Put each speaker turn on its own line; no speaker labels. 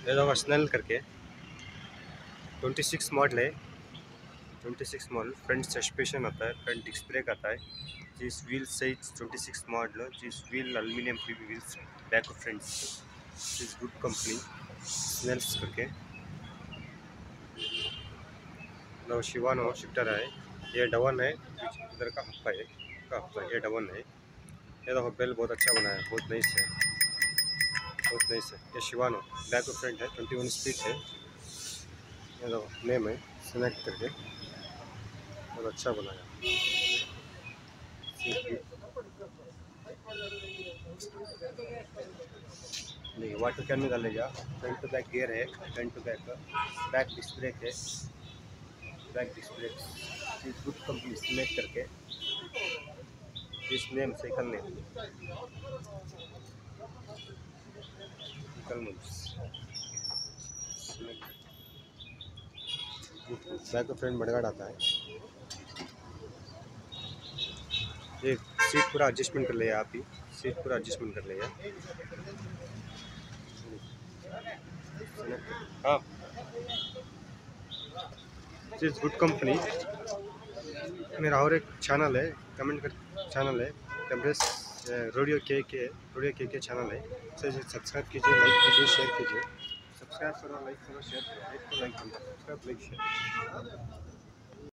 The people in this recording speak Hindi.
ये देखो स्नेल करके। 26 मॉडल है। 26 मॉडल फ्रंट सस्पेंशन आता है फ्रंट डिस्क ब्रेक आता है। जिस व्हील साइज़ 26 मॉडल जिस wheel aluminium PV wheels back front इस गुड कंपनी स्नेल्स करके। लो, शिवानो शिफ्टर है ये डवन है। इधर का हफ़्ता है। का हफ़्ता ये डवन है। ये देखो बेल बहुत अच्छा बना है। बहुत नई है। बहुत नाइस है। ये शिवानो बैक ऑफ़ फ्रंट है ट्वेंटी वन स्पीड है। ये नेम है सिलेक्ट करके। बहुत अच्छा बनाया देखिए वाटर कैन में डालेगा फ्रंट टू बैक गियर है front to back back disc brake है। Back brake good company select करके। इस name cycle name back front mudguard आता है। ये सीट पूरा एडजस्टमेंट कर लिया आप ही। सीट पूरा एडजस्टमेंट कर लिया। हाँ। इज़ गुड कंपनी मेरा और एक चैनल है। कमेंट कर चैनल है। टेम्परेस रोडियो के के रोडियो के के चैनल है। इसे सब्सक्राइब कीजिए लाइक कीजिए शेयर कीजिए। सब्सक्राइब करो लाइक करो शेयर करो लाइक करो लाइक करो सब्सक्राइब लाइक शेयर